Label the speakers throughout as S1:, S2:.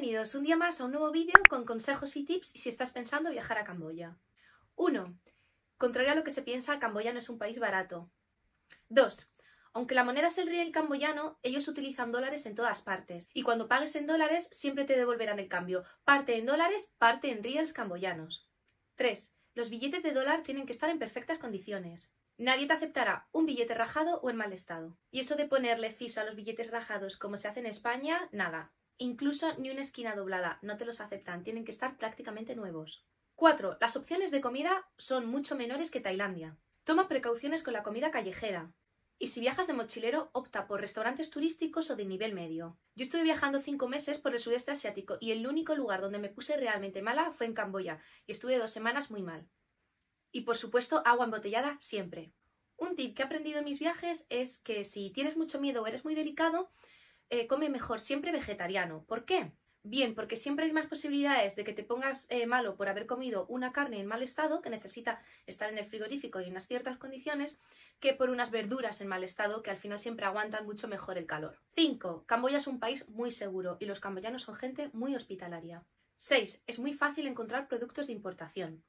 S1: Bienvenidos un día más a un nuevo vídeo con consejos y tips si estás pensando viajar a Camboya. 1. Contrario a lo que se piensa, Camboya no es un país barato. 2. Aunque la moneda es el riel camboyano, ellos utilizan dólares en todas partes. Y cuando pagues en dólares, siempre te devolverán el cambio. Parte en dólares, parte en riels camboyanos. 3. Los billetes de dólar tienen que estar en perfectas condiciones. Nadie te aceptará un billete rajado o en mal estado. Y eso de ponerle fiso a los billetes rajados como se hace en España, nada. Incluso ni una esquina doblada, no te los aceptan, tienen que estar prácticamente nuevos. 4. Las opciones de comida son mucho menores que Tailandia. Toma precauciones con la comida callejera. Y si viajas de mochilero, opta por restaurantes turísticos o de nivel medio. Yo estuve viajando cinco meses por el sudeste asiático y el único lugar donde me puse realmente mala fue en Camboya y estuve dos semanas muy mal. Y por supuesto, agua embotellada siempre. Un tip que he aprendido en mis viajes es que si tienes mucho miedo o eres muy delicado, eh, come mejor siempre vegetariano. ¿Por qué? Bien, porque siempre hay más posibilidades de que te pongas eh, malo por haber comido una carne en mal estado, que necesita estar en el frigorífico y en unas ciertas condiciones, que por unas verduras en mal estado, que al final siempre aguantan mucho mejor el calor. 5. Camboya es un país muy seguro y los camboyanos son gente muy hospitalaria. 6. Es muy fácil encontrar productos de importación.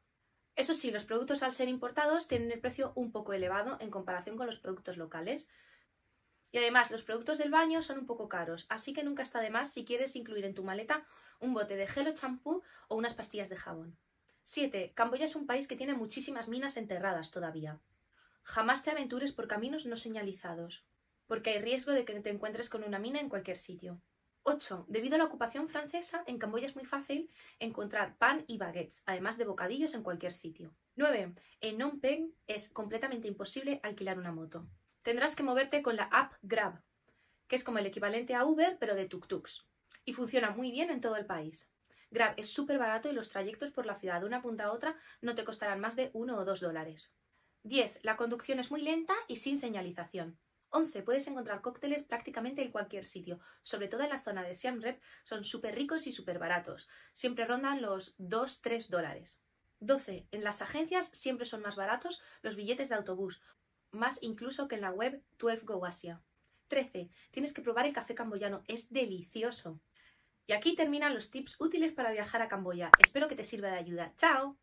S1: Eso sí, los productos al ser importados tienen el precio un poco elevado en comparación con los productos locales, y además, los productos del baño son un poco caros, así que nunca está de más si quieres incluir en tu maleta un bote de gel o champú o unas pastillas de jabón. 7. Camboya es un país que tiene muchísimas minas enterradas todavía. Jamás te aventures por caminos no señalizados, porque hay riesgo de que te encuentres con una mina en cualquier sitio. 8. Debido a la ocupación francesa, en Camboya es muy fácil encontrar pan y baguettes, además de bocadillos en cualquier sitio. 9. En Phnom Penh es completamente imposible alquilar una moto tendrás que moverte con la app Grab, que es como el equivalente a Uber, pero de tuk-tuks. Y funciona muy bien en todo el país. Grab es súper barato y los trayectos por la ciudad de una punta a otra no te costarán más de 1 o 2 dólares. 10. La conducción es muy lenta y sin señalización. 11. Puedes encontrar cócteles prácticamente en cualquier sitio, sobre todo en la zona de Siam Rep, son súper ricos y súper baratos. Siempre rondan los 2-3 dólares. 12. En las agencias siempre son más baratos los billetes de autobús, más incluso que en la web 12 Go Asia. 13. Tienes que probar el café camboyano, es delicioso. Y aquí terminan los tips útiles para viajar a Camboya. Espero que te sirva de ayuda. ¡Chao!